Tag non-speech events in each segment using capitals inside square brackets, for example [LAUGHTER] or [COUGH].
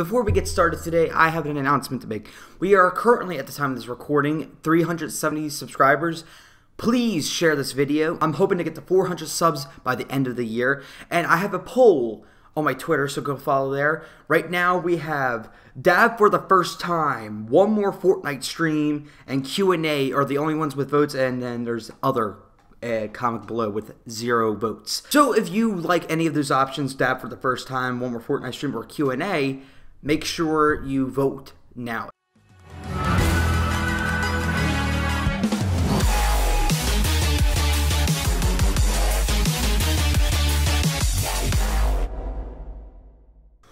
Before we get started today, I have an announcement to make. We are currently, at the time of this recording, 370 subscribers. Please share this video. I'm hoping to get to 400 subs by the end of the year. And I have a poll on my Twitter, so go follow there. Right now, we have Dab for the first time, one more Fortnite stream, and Q&A are the only ones with votes, and then there's other uh, comment below with zero votes. So if you like any of those options, Dab for the first time, one more Fortnite stream, or Q&A, make sure you vote now.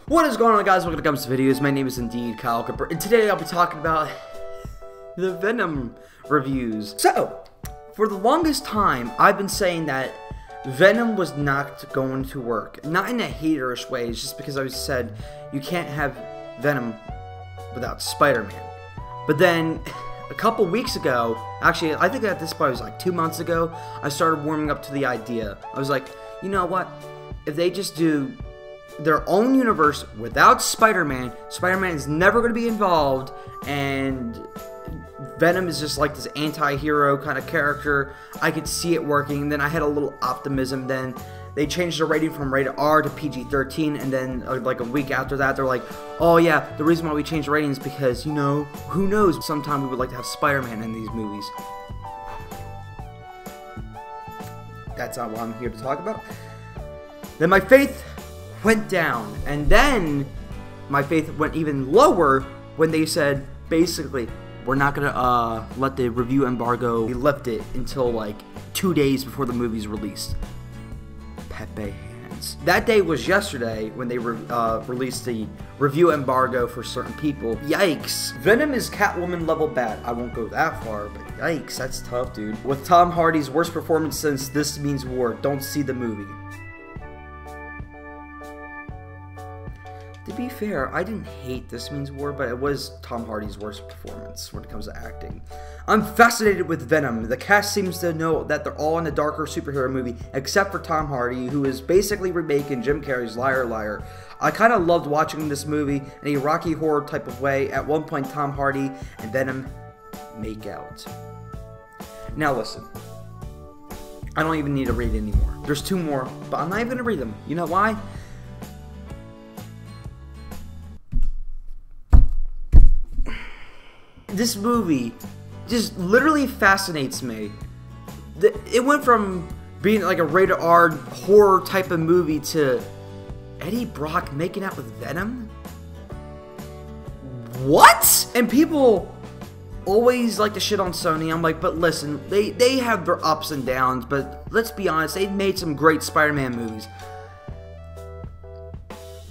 What is going on guys, welcome to Gump's Videos, my name is indeed Kyle Cooper, and today I'll be talking about the Venom reviews. So, for the longest time, I've been saying that Venom was not going to work. Not in a haterish way, it's just because I said you can't have Venom without Spider-Man. But then, [LAUGHS] a couple weeks ago, actually, I think at this point was like two months ago, I started warming up to the idea. I was like, you know what? If they just do their own universe without Spider-Man. Spider-Man is never going to be involved, and Venom is just like this anti-hero kind of character. I could see it working. Then I had a little optimism. Then they changed the rating from rated R to PG-13, and then uh, like a week after that, they're like, "Oh yeah, the reason why we changed the rating is because you know, who knows? Sometime we would like to have Spider-Man in these movies." That's not what I'm here to talk about. Then my faith went down. And then my faith went even lower when they said, basically, we're not gonna uh, let the review embargo be lifted until like two days before the movie's released. Pepe hands. That day was yesterday when they re uh, released the review embargo for certain people. Yikes. Venom is Catwoman level bad. I won't go that far, but yikes, that's tough, dude. With Tom Hardy's worst performance since This Means War, don't see the movie. To be fair, I didn't hate This Means War, but it was Tom Hardy's worst performance when it comes to acting. I'm fascinated with Venom. The cast seems to know that they're all in a darker superhero movie, except for Tom Hardy, who is basically remaking Jim Carrey's Liar Liar. I kind of loved watching this movie in a Rocky Horror type of way. At one point, Tom Hardy and Venom make out. Now listen. I don't even need to read anymore. There's two more, but I'm not even going to read them. You know why? This movie just literally fascinates me. It went from being like a rated R horror type of movie to Eddie Brock making out with Venom? What? And people always like to shit on Sony. I'm like, but listen, they, they have their ups and downs, but let's be honest, they've made some great Spider-Man movies.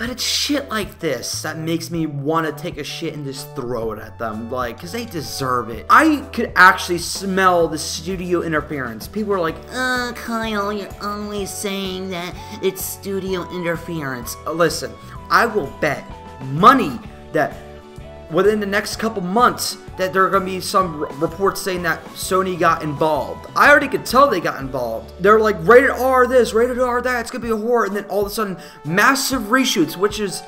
But it's shit like this that makes me want to take a shit and just throw it at them, like, because they deserve it. I could actually smell the studio interference. People are like, uh, Kyle, you're always saying that it's studio interference. Listen, I will bet money that within the next couple months that there are going to be some reports saying that Sony got involved. I already could tell they got involved. They're like, rated R this, rated R that, it's going to be a horror. And then all of a sudden, massive reshoots, which is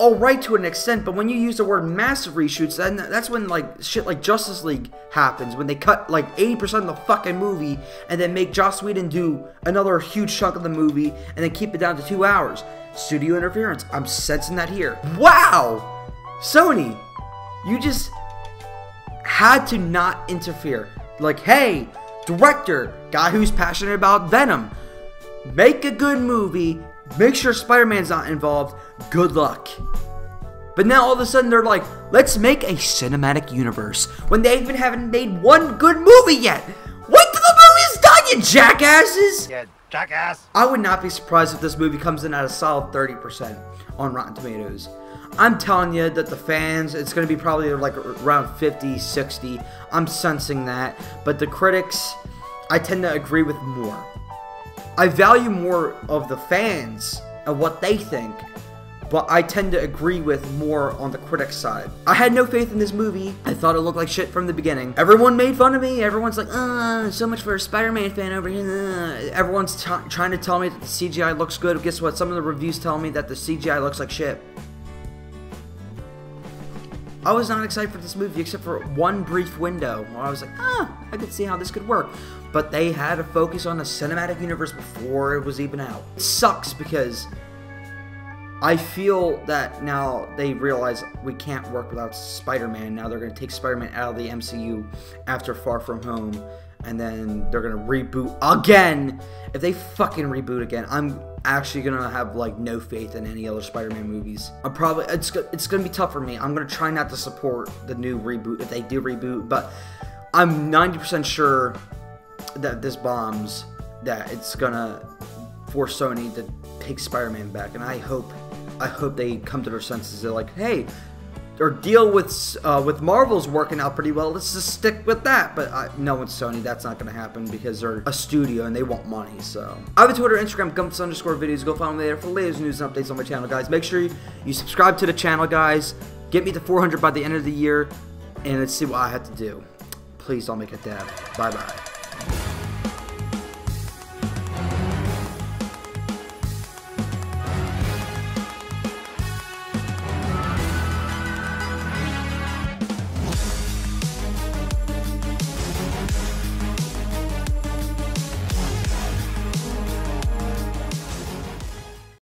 alright to an extent, but when you use the word massive reshoots, then that's when like shit like Justice League happens, when they cut like 80% of the fucking movie and then make Joss Whedon do another huge chunk of the movie and then keep it down to two hours. Studio interference. I'm sensing that here. Wow! Sony, you just had to not interfere. Like, hey, director, guy who's passionate about Venom, make a good movie, make sure Spider Man's not involved, good luck. But now all of a sudden they're like, let's make a cinematic universe when they even haven't made one good movie yet. Wait till the movie's done, you jackasses! Yeah, jackass! I would not be surprised if this movie comes in at a solid 30% on Rotten Tomatoes. I'm telling you that the fans, it's going to be probably like around 50, 60. I'm sensing that. But the critics, I tend to agree with more. I value more of the fans and what they think, but I tend to agree with more on the critics side. I had no faith in this movie. I thought it looked like shit from the beginning. Everyone made fun of me. Everyone's like, uh, so much for a Spider-Man fan over here. Everyone's trying to tell me that the CGI looks good. Guess what? Some of the reviews tell me that the CGI looks like shit. I was not excited for this movie except for one brief window where I was like, ah, I could see how this could work. But they had to focus on the cinematic universe before it was even out. It sucks because I feel that now they realize we can't work without Spider-Man. Now they're going to take Spider-Man out of the MCU after Far From Home, and then they're to reboot again. If they fucking reboot again, I'm actually to have like no faith in any other Spider-Man movies. I'm probably it's it's to be tough for me. I'm to try not to support the new reboot if they do reboot, but I'm 90% sure that this bombs that it's to force Sony to take Spider-Man back, and I hope I hope they come to their senses. They're like, hey, our deal with uh, with Marvel's working out pretty well. Let's just stick with that. But I, no, it's Sony. That's not going to happen because they're a studio and they want money. So I have a Twitter, Instagram, Gumps underscore videos. Go follow me there for latest news and updates on my channel, guys. Make sure you, you subscribe to the channel, guys. Get me to 400 by the end of the year, and let's see what I have to do. Please don't make a dab. Bye bye.